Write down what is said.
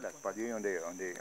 las paredes donde, donde